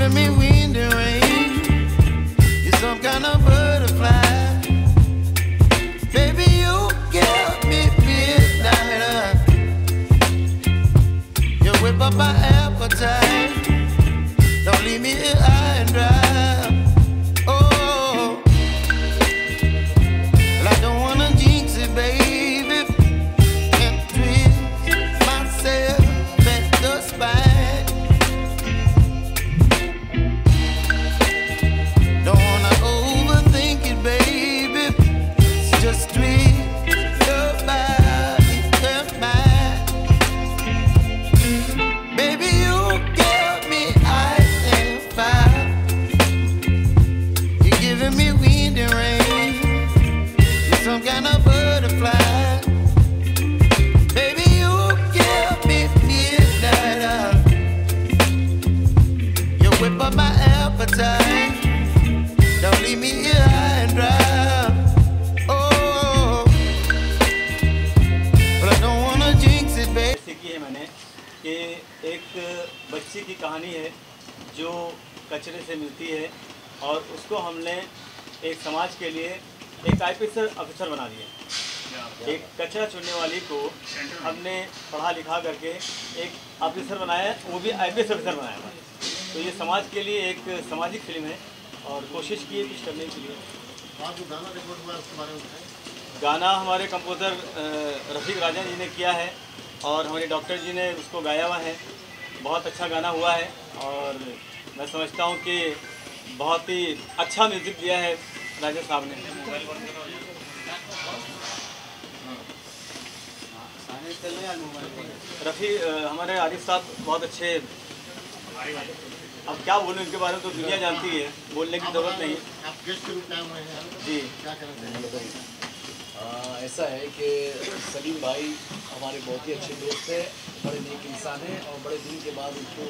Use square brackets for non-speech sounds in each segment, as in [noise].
giving me My appetite. Don't leave me here high and dry. Oh. सीखी है मैंने कि एक बच्ची की कहानी है जो कचरे से मिलती है और उसको हमने एक समाज के लिए एक आई अफसर बना दिया एक कचरा चुनने वाली को हमने पढ़ा लिखा करके एक ऑफिसर बनाया, वो भी आई पी अफसर बनाया है तो ये समाज के लिए एक सामाजिक फ़िल्म है और कोशिश की है कुछ करने के लिए। गाना रिकॉर्ड हुआ उसके बारे में गाना हमारे कंपोज़र रफ़ीक राजा जी ने किया है और हमारे डॉक्टर जी ने उसको गाया हुआ है। बहुत अच्छा गाना हुआ है और मैं समझता हूँ कि बहुत ही अच्छा म्यूज़िक दिया है राजा साहब ने। रफ़ी हमारे आरिफ साहब बहुत अच्छे अब क्या बोलूँ इनके बारे में तो दुनिया जानती है। बोलने की ज़रूरत नहीं आप गेस्ट के रूप में हुए हैं। जी। क्या ऐसा है कि सलीम भाई हमारे बहुत ही अच्छे दोस्त हैं बड़े नेक इंसान हैं और बड़े दिन के बाद उनको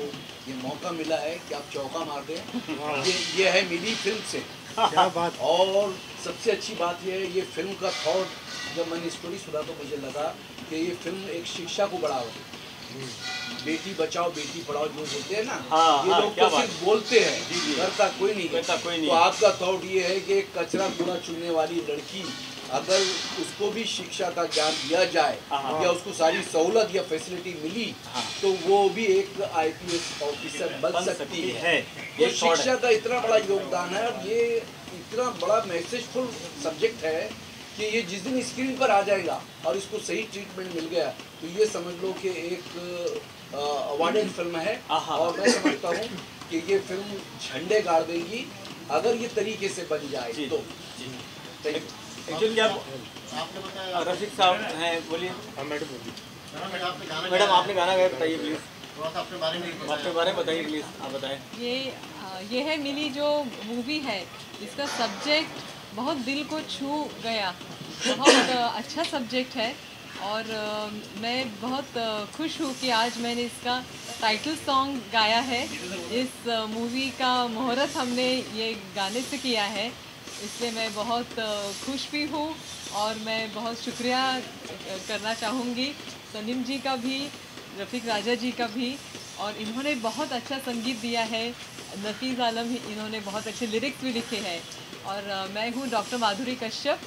ये मौका मिला है कि आप चौका मार दें। ये ये है मिली फ़िल्म से। क्या बात। और सबसे अच्छी बात ये है ये फ़िल्म का थॉट जब मैंने स्टोरी सुना तो मुझे लगा कि ये फ़िल्म एक शिक्षा को बढ़ावा दे। बेटी बचाओ बेटी पढ़ाओ जो बोलते हैं ना हाँ, ये हाँ, लोग तो सिर्फ़ बोलते हैं। करता कोई नहीं करता कोई नहीं तो आपका थॉट ये है कि कचरा कूड़ा चुनने वाली लड़की अगर उसको भी शिक्षा का ज्ञान दिया जाए हाँ। या उसको सारी सहूलत या फैसिलिटी मिली। तो वो भी एक आईपीएस ऑफिसर बन, बन सकती है है। तो ये thought शिक्षा का इतना बड़ा योगदान है और ये इतना बड़ा मैसेजफुल सब्जेक्ट है कि ये जिस दिन स्क्रीन पर आ जाएगा और इसको सही ट्रीटमेंट मिल गया तो ये समझ लो कि एक अवार्डेड फ़िल्म है। और मैं समझता हूँ कि ये फ़िल्म झंडे गाड़ देगी अगर ये तरीके से बन जाए तो। जी। एक्चुअली क्या रफीक साहब हैं बोलिए। हाँ मैडम बोलिए मैडम आपने गाना मैडम गाया, आपने गाना गाया बताइए प्लीज़ थोड़ा सा अपने बारे में अपने बताया बारे में बताइए प्लीज़ आप बताएँ। ये ये है मिली जो मूवी है। इसका सब्जेक्ट बहुत दिल को छू गया। बहुत अच्छा सब्जेक्ट है। और मैं बहुत खुश हूँ कि आज मैंने इसका टाइटल सॉन्ग गाया है। इस मूवी का मुहूर्त हमने ये गाने से किया है। इसलिए मैं बहुत खुश भी हूँ और मैं बहुत शुक्रिया करना चाहूँगी। सलीम जी का भी, रफ़ीक राजा जी का भी। और इन्होंने बहुत अच्छा संगीत दिया है। नफीज़ आलम इन्होंने बहुत अच्छे लिरिक्स भी लिखे हैं। और मैं हूँ डॉक्टर माधुरी कश्यप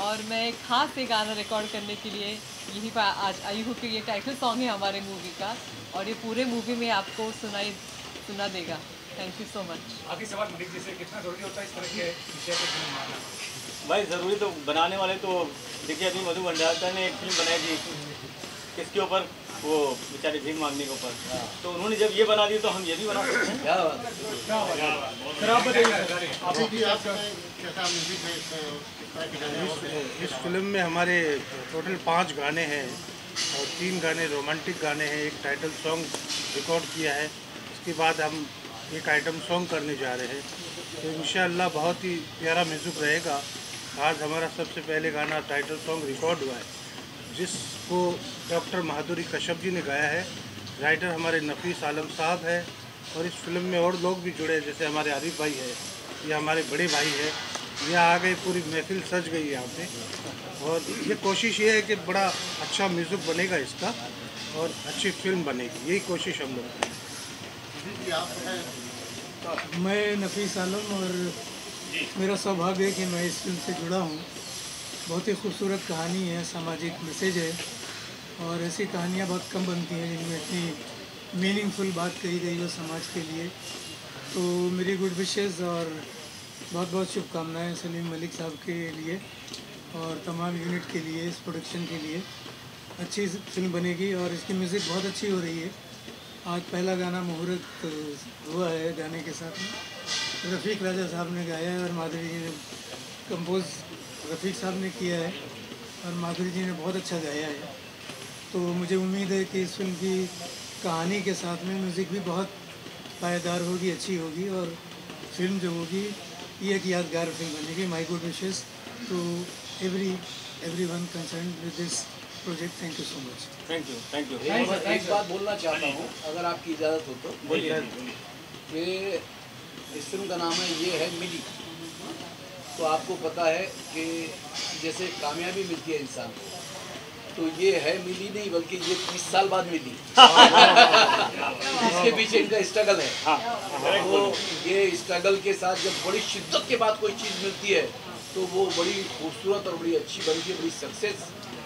और मैं खास ये गाना रिकॉर्ड करने के लिए यहीं पर आज आई हूँ कि ये टाइटल सॉन्ग है हमारे मूवी का और ये पूरे मूवी में आपको सुनाई सुना देगा। थैंक यू सो मच आखिरी सवाल मलिक जी से कितना ज़रूरी होता है इस तरह के विषय पे फ़िल्म बनाना भाई ज़रूरी तो बनाने वाले तो देखिए अभी मधु भंडारकर ने एक फ़िल्म बनाई थी किसके ऊपर वो बेचारे भीख मांगने के ऊपर। तो उन्होंने जब ये बना दिया तो हम ये भी बना सकते हैं। क्या बात है? बताइए है। इस हैं? फ़िल्म में हमारे टोटल पाँच गाने हैं और तीन गाने रोमांटिक गाने हैं एक टाइटल सॉन्ग रिकॉर्ड किया है। इसके बाद हम एक आइटम सॉन्ग करने जा रहे हैं। तो इंशाल्लाह बहुत ही प्यारा म्यूज़िक रहेगा। आज हमारा सबसे पहले गाना टाइटल सॉन्ग रिकॉर्ड हुआ है जिसको डॉक्टर माधुरी कश्यप जी ने गाया है। राइटर हमारे नफीस आलम साहब है और इस फ़िल्म में और लोग भी जुड़े हैं, जैसे हमारे आरिफ भाई है, ये हमारे बड़े भाई है। यहाँ आ गए, पूरी महफिल सज गई यहाँ पे। और ये कोशिश ये है कि बड़ा अच्छा म्यूज़िक बनेगा इसका और अच्छी फ़िल्म बनेगी, यही कोशिश हम लोग की। मैं नफीस आलम और मेरा सौभाग्य है कि मैं इस फ़िल्म से जुड़ा हूँ। बहुत ही खूबसूरत कहानी है, सामाजिक मैसेज है। और ऐसी कहानियाँ बहुत कम बनती हैं जिनमें इतनी मीनिंगफुल बात कही गई हो समाज के लिए। तो मेरी गुड विशेज़ और बहुत बहुत शुभकामनाएँ सलीम मलिक साहब के लिए और तमाम यूनिट के लिए, इस प्रोडक्शन के लिए। अच्छी फ़िल्म बनेगी और इसकी म्यूज़िक बहुत अच्छी हो रही है। आज पहला गाना मुहूर्त हुआ है गाने के साथ में। रफ़ीक राजा साहब ने गाया है और माधुरी जी ने कंपोज रफ़ीक साहब ने किया है और माधुरी जी ने बहुत अच्छा गाया है। तो मुझे उम्मीद है कि इस फ़िल्म की कहानी के साथ में म्यूज़िक भी बहुत पायदार होगी अच्छी होगी और फ़िल्म जो होगी ये एक यादगार फ़िल्म बनेगी my good wishes to every everyone concern with this project. Thank you so much. Thank you thank you. एक बात- एक बात बोलना चाहता हूँ अगर आपकी इजाज़त हो तो। बोलिए कि इस फ़िल्म का नाम है ये है मिली। तो आपको पता है कि जैसे कामयाबी मिलती है इंसान को तो ये है मिली नहीं बल्कि ये तीस साल बाद मिली। इसके पीछे इनका स्ट्रगल है। तो ये स्ट्रगल के साथ जब बड़ी शिद्दत के बाद कोई चीज़ मिलती है तो वो बड़ी खूबसूरत और बड़ी अच्छी बनती है बड़ी सक्सेस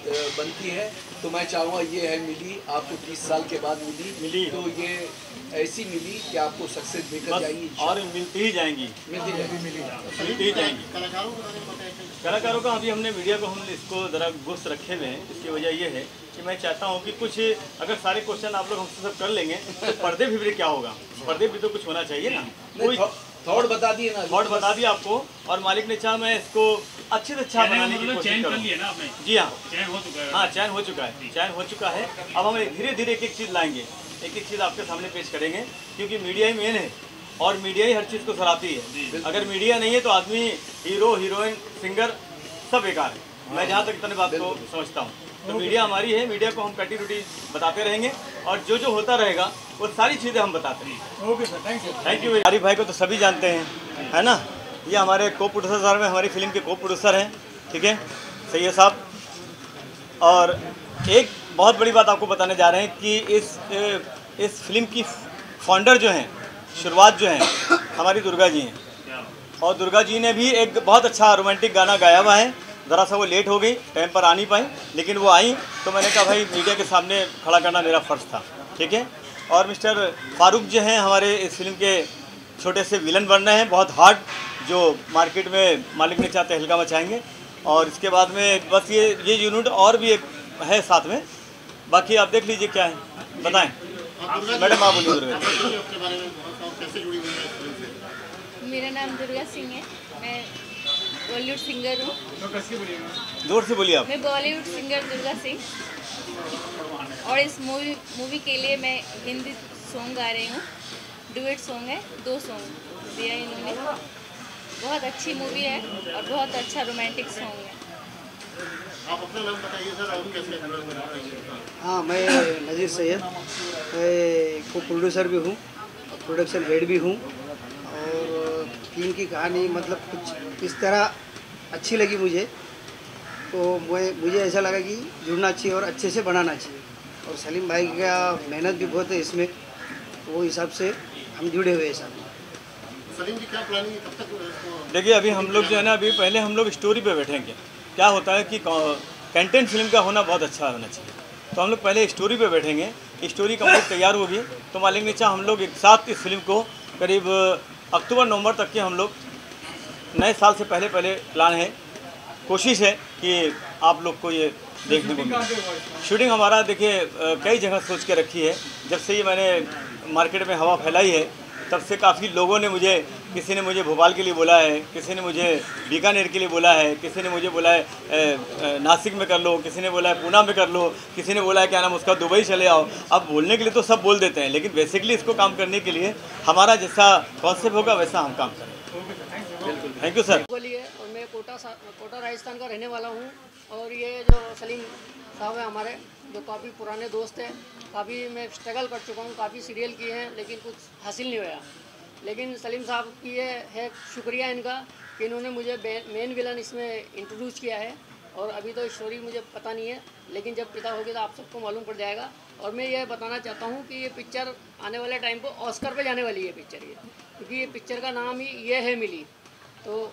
बनती है। तो मैं चाहूँगा ये है मिली आपको तीस साल के बाद मिली। मिली। तो ये ऐसी मिली कि आपको सक्सेस देकर जाएगी। और मिलती ही जाएँगी। मिलती जाएगी। मिलती ही जाएँगी। कलाकारों के कलाकारों अभी हमने मीडिया को हम इसको ज़रा गुस्त रखे हुए हैं। इसकी वजह ये है कि मैं चाहता हूँ कि कुछ अगर सारे क्वेश्चन आप लोग हमसे सब कर लेंगे तो पर्दे भी भी क्या होगा? पर्दे भी तो कुछ होना चाहिए ना। कोई थॉट बता दिए ना। थॉट बता दिया आपको और मालिक ने चाहा मैं इसको अच्छे से अच्छा बनाने की कोशिश कर करूँ। लिया ना आपने? जी हाँ। चयन हो चुका है। हाँ चयन हो चुका है। चयन हो चुका है। अब हम धीरे धीरे एक एक चीज़ लाएँगे। एक एक चीज़ आपके सामने पेश करेंगे क्योंकि मीडिया ही मेन है और मीडिया ही हर चीज़ को सराहती है। अगर मीडिया नहीं है तो आदमी हीरो हीरोइन सिंगर सब बेकार है। मैं जहाँ तक इतने बात को समझता हूँ। तो मीडिया हमारी है मीडिया को हम कटी रुटी बताते रहेंगे और जो जो होता रहेगा वो सारी चीज़ें हम बताते रहेंगे okay sir thank you thank you Arif भाई को तो सभी जानते हैं है ना? ये हमारे को प्रोड्यूसर साहब में हमारी फ़िल्म के को प्रोड्यूसर हैं ठीक है? सैयद साहब? और एक बहुत बड़ी बात आपको बताने जा रहे हैं कि इस इस फ़िल्म की फाउंडर जो हैं शुरुआत जो है हमारी दुर्गा जी हैं। और दुर्गा जी ने भी एक बहुत अच्छा रोमांटिक गाना गाया हुआ है। ज़रा सा वो लेट हो गई टाइम पर आ नहीं पाई, लेकिन वो आई तो मैंने कहा, भाई मीडिया के सामने खड़ा करना मेरा फ़र्ज़ था। ठीक है? और मिस्टर फारूक जो हैं, हमारे इस फ़िल्म के छोटे से विलन बन रहे हैं, बहुत हार्ड जो मार्केट में मालिक ने चाहते हल्का मचाएँगे। और इसके बाद में बस ये ये यूनिट और भी एक है साथ में। बाकी आप देख लीजिए क्या है। बताएँ। मैडम, आप दुर्गा मेरा नाम दुर्गा सिंह है। मैं बॉलीवुड सिंगर हूँ। ज़ोर से बोलिए आप। मैं बॉलीवुड सिंगर दुर्गा सिंह। और इस मूवी मूवी के लिए मैं हिंदी सॉन्ग गा रही हूँ। डुएट सॉन्ग है दो सॉन्ग दिया इन्होंने। बहुत अच्छी मूवी है और बहुत अच्छा रोमांटिक सॉन्ग है। आप अपना नाम बताइए सर और कैसे जुड़े हुए हैं? फ़िल्म से? हाँ मैं नज़ीर सैयद। मैं को प्रोड्यूसर भी हूँ प्रोडक्शन हेड भी हूँ। फ़िल्म की कहानी मतलब कुछ इस तरह अच्छी लगी मुझे। तो मैं मुझे ऐसा लगा कि जुड़ना चाहिए और अच्छे से बनाना चाहिए। और सलीम भाई का मेहनत भी बहुत है इसमें। वो हिसाब से हम जुड़े हुए हैं साथ सलीम जी क्या प्लानिंग है? कब तक देखिए अभी हम लोग जो है ना अभी पहले हम लोग स्टोरी पे बैठेंगे। क्या होता है कि कंटेंट फ़िल्म का होना बहुत अच्छा होना चाहिए। तो हम लोग पहले स्टोरी पे बैठेंगे स्टोरी कंप्लीट तैयार होगी। तो मालिक ने चाह हम लोग एक साथ इस फ़िल्म को करीब अक्टूबर, नवंबर तक के हम लोग नए साल से पहले पहले प्लान है। कोशिश है कि आप लोग को ये देखने को शूटिंग हमारा देखिए कई जगह सोच के रखी है। जब से ये मैंने मार्केट में हवा फैलाई है, तब से काफ़ी लोगों ने मुझे किसी ने मुझे भोपाल के लिए बोला है, किसी ने मुझे बीकानेर के लिए बोला है, किसी ने मुझे बोला है नासिक में कर लो, किसी ने बोला है पूना में कर लो, किसी ने बोला है क्या नाम उसका, दुबई चले आओ। अब बोलने के लिए तो सब बोल देते हैं, लेकिन बेसिकली इसको काम करने के लिए हमारा जैसा कॉन्सेप्ट होगा, वैसा हम काम करेंगे। थैंक यू सर बोलिए और मैं कोटा कोटा राजस्थान का रहने वाला हूँ, और ये जो सलीम साहब हैं हमारे, जो काफ़ी पुराने दोस्त हैं, काफ़ी मैं स्ट्रगल कर चुका हूँ, काफ़ी सीरियल किए हैं, लेकिन कुछ हासिल नहीं हुआ। लेकिन सलीम साहब की ये है, शुक्रिया इनका कि इन्होंने मुझे मेन विलन इसमें इंट्रोड्यूस किया है और अभी तो स्टोरी मुझे पता नहीं है, लेकिन जब पिता होगी तो आप सबको मालूम पड़ जाएगा। और मैं ये बताना चाहता हूँ कि ये पिक्चर आने वाले टाइम को ऑस्कर पे जाने वाली है पिक्चर ये, क्योंकि ये पिक्चर का नाम ही ये है मिली। तो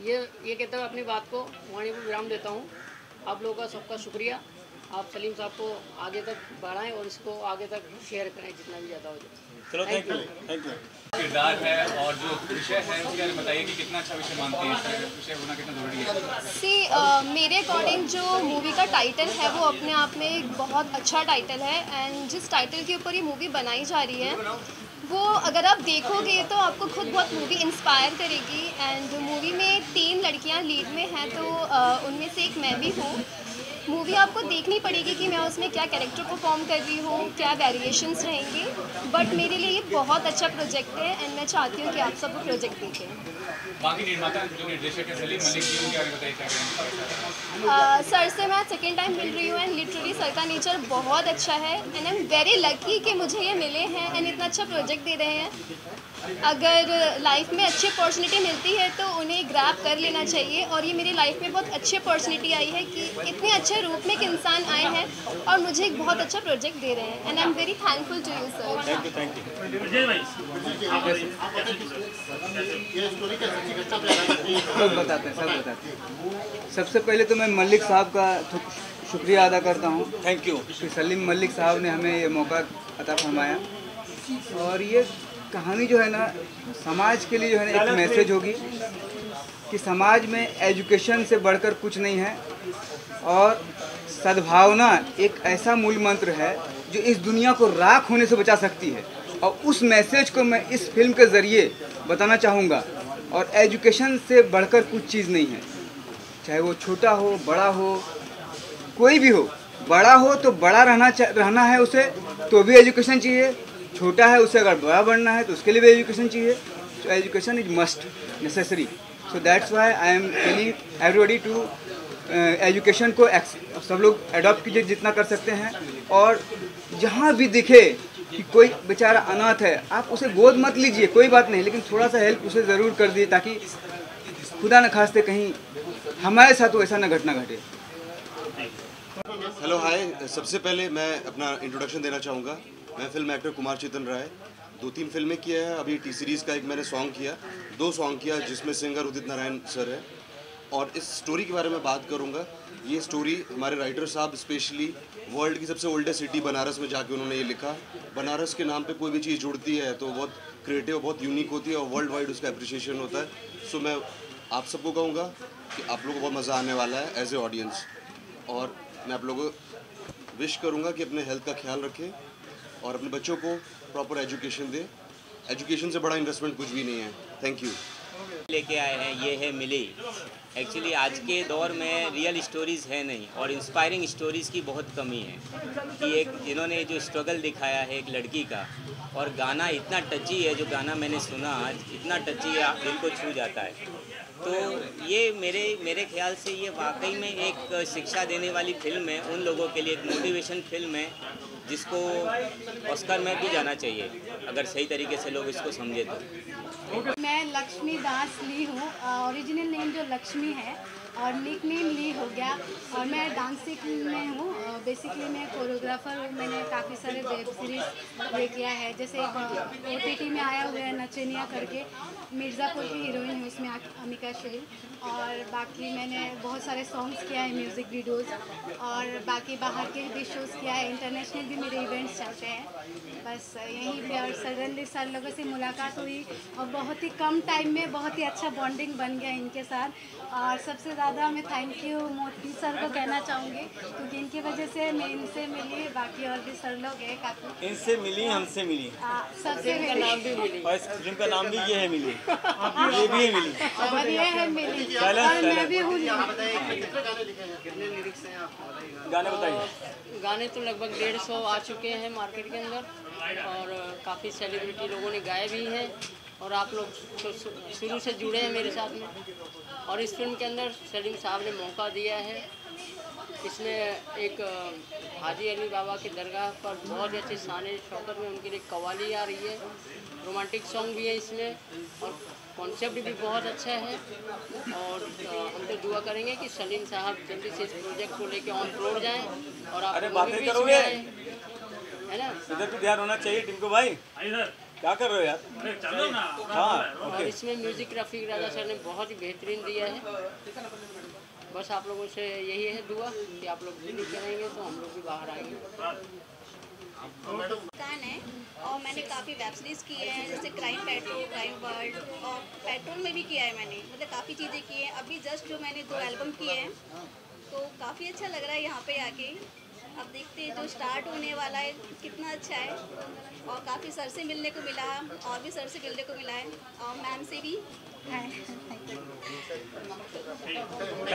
ये ये कहते हुए अपनी बात को वाणी पर विराम देता हूँ। आप लोगों का सबका शुक्रिया। आप सलीम साहब को आगे तक बढ़ाएँ और इसको आगे तक शेयर करें जितना भी ज़्यादा हो जाए। चलो थैंक यू थैंक यू किरदार है और जो विषय है उसके बारे में बताइए कि कितना अच्छा विषय मानते हैं विषय होना कितना ज़रूरी है? सी मेरे अकॉर्डिंग जो मूवी का टाइटल है वो अपने आप में एक बहुत अच्छा टाइटल है एंड जिस टाइटल के ऊपर ये मूवी बनाई जा रही है वो अगर आप देखोगे तो आपको खुद बहुत मूवी इंस्पायर करेगी एंड मूवी में तीन लड़कियाँ लीड में हैं तो uh, उनमें से एक मैं भी हूँ। मूवी आपको देखनी पड़ेगी कि मैं उसमें क्या कैरेक्टर परफॉर्म कर रही हूँ क्या वेरिएशंस रहेंगे बट मेरे लिए ये बहुत अच्छा प्रोजेक्ट है एंड मैं चाहती हूँ कि आप सब वो प्रोजेक्ट देखें। बाकी निर्माता जो निर्देशक है सलीम मलिक जी उनके बारे में बताइए क्या करेंगे सर से मैं सेकेंड टाइम मिल रही हूँ एंड लिटरली सर का नेचर बहुत अच्छा है and I am very lucky कि मुझे ये मिले हैं एंड इतना अच्छा प्रोजेक्ट दे रहे हैं। अगर लाइफ में अच्छी अपॉर्चुनिटी मिलती है तो उन्हें ग्रैप कर लेना चाहिए और ये मेरी लाइफ में बहुत अच्छी अपॉर्चुनिटी आई है कि इतने अच्छे रूप में एक इंसान आए हैं और मुझे एक बहुत अच्छा प्रोजेक्ट दे रहे हैं and I am very thankful to you sir thank you thank you ये स्टोरी क्या सच्ची घटना पे आधारित है सब बताते हैं सब बताते हैं। सबसे पहले तो मैं मलिक साहब का शुक्रिया अदा करता हूँ। थैंक यू श्री सलीम मलिक साहब ने हमें ये मौका अता फरमाया। और ये कहानी जो है ना समाज के लिए जो है ना एक मैसेज होगी। कि समाज में एजुकेशन से बढ़कर कुछ नहीं है और सद्भावना एक ऐसा मूल मंत्र है जो इस दुनिया को राख होने से बचा सकती है। और उस मैसेज को मैं इस फ़िल्म के ज़रिए बताना चाहूँगा। और एजुकेशन से बढ़कर कुछ चीज़ नहीं है। चाहे वो छोटा हो, बड़ा हो, कोई भी हो, बड़ा हो तो बड़ा रहना रहना है उसे तो भी एजुकेशन चाहिए। छोटा है उसे अगर बड़ा बनना है तो उसके लिए भी एजुकेशन चाहिए। तो education is must, necessary. So that's why I am telling everybody to education को सब लोग एडॉप्ट कीजिए जितना कर सकते हैं। और जहाँ भी दिखे कि कोई बेचारा अनाथ है, आप उसे गोद मत लीजिए, कोई बात नहीं, लेकिन थोड़ा सा हेल्प उसे ज़रूर कर दिए ताकि खुदा न खास्ते कहीं हमारे साथ वो ऐसा न घटना घटे। हेलो हाय सबसे पहले मैं अपना इंट्रोडक्शन देना चाहूँगा। मैं फ़िल्म एक्टर कुमार चेतन राय। दो तीन फ़िल्में किया है। अभी टी सीरीज़ का एक मैंने सॉन्ग किया, दो सॉन्ग किया, जिसमें सिंगर उदित नारायण सर है। और इस स्टोरी के बारे में बात करूँगा। ये स्टोरी हमारे राइटर साहब, स्पेशली वर्ल्ड की सबसे ओल्डेस्ट सिटी बनारस में जाके उन्होंने ये लिखा। बनारस के नाम पे कोई भी चीज़ जुड़ती है तो बहुत क्रिएटिव बहुत यूनिक होती है और वर्ल्ड वाइड उसका अप्रिसिएशन होता है। सो मैं आप सबको कहूँगा कि आप लोगों को बहुत मज़ा आने वाला है एज ए ऑडियंस और मैं आप लोगों को विश करूँगा कि अपने हेल्थ का ख्याल रखें और अपने बच्चों को प्रॉपर एजुकेशन दें। एजुकेशन से बड़ा इन्वेस्टमेंट कुछ भी नहीं है। थैंक यू लेके आए हैं, ये है मिली। एक्चुअली आज के दौर में रियल स्टोरीज़ है नहीं, और इंस्पायरिंग स्टोरीज़ की बहुत कमी है। कि एक, इन्होंने जो स्ट्रगल दिखाया है एक लड़की का, और गाना इतना टची है, जो गाना मैंने सुना आज, इतना टची है दिल को छू जाता है। तो ये मेरे मेरे ख्याल से ये वाकई में एक शिक्षा देने वाली फ़िल्म है, उन लोगों के लिए एक मोटिवेशन फ़िल्म है जिसको ऑस्कर में भी जाना चाहिए, अगर सही तरीके से लोग इसको समझे तो। मैं लक्ष्मी दास ली हूँ ओरिजिनल नेम जो लक्ष्मी है और निक नेम ली हो गया। और मैं डांसिंग में हूँ। बेसिकली मैं कोरियोग्राफर हूँ। मैंने काफ़ी सारे वेब सीरीज़ ये किया है। जैसे एक ओ टी में आया हुआ है नचनिया करके। मिर्ज़ापुर की हीरोइन है उसमें अमिका शेल और बाकी मैंने बहुत सारे सॉन्ग्स किया है म्यूज़िक वीडियोस और बाकी बाहर के भी शोज़ किया है। इंटरनेशनल भी मेरे इवेंट्स चलते हैं। बस यहीं पे और सडनली सर लोगों से मुलाकात हुई। और बहुत ही कम टाइम में बहुत ही अच्छा बॉन्डिंग बन गया इनके साथ। और सबसे ज़्यादा मैं थैंक यू मोदी सर को कहना चाहूँगी क्योंकि इनकी वजह से मैं इनसे मिली बाकी और भी सर लोग हैं काफ़ी। इनसे मिली हमसे मिली। सबसे मिली। और इस फ़िल्म का नाम भी ये है मिली। [laughs] ये भी है मिली। और ये है मिली। और मैं भी हूँ। गाने बताइए। गाने तो लगभग डेढ़ सौ आ चुके हैं मार्केट के अंदर और काफ़ी सेलिब्रिटी लोगों ने गाए भी हैं। और आप लोग शु- शुरू से जुड़े हैं मेरे साथ में। और इस फ़िल्म के अंदर सलीम साहब ने मौका दिया है। इसमें एक हाजी अली बाबा की दरगाह पर बहुत ही अच्छी शान शौकत में उनके लिए कवाली आ रही है। रोमांटिक सॉन्ग भी है इसमें। और कॉन्सेप्ट भी बहुत अच्छा है। और हम तो दुआ करेंगे कि सलीम साहब जल्दी से इस प्रोजेक्ट को लेके ऑन फ्लोर जाएँ और आप अरे बातें करोगे? है ना? इधर भी ध्यान होना चाहिए टिंकू भाई। क्या कर रहे हो यार? हाँ और ओके इसमें म्यूज़िक रफ़ीक राजा सर ने बहुत ही बेहतरीन दिया है। बस आप लोगों से यही है दुआ कि आप लोग भी करेंगे तो हम लोग भी बाहर आएँगे। कान है और मैंने काफ़ी वेब सीरीज़ की है जैसे क्राइम पेट्रोल क्राइम वर्ल्ड और पेट्रोल में भी किया है मैंने। मतलब काफ़ी चीज़ें की हैं। अभी जस्ट जो मैंने दो एल्बम किए हैं तो काफ़ी अच्छा लग रहा है यहाँ पे आके। अब देखते हैं जो स्टार्ट होने वाला है कितना अच्छा है। और काफ़ी सर से मिलने को मिला और भी सर से मिलने को मिला है। और मैम से भी। है [laughs]